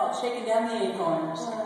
called Shaking Down the Acorns.